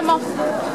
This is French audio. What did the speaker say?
Vraiment.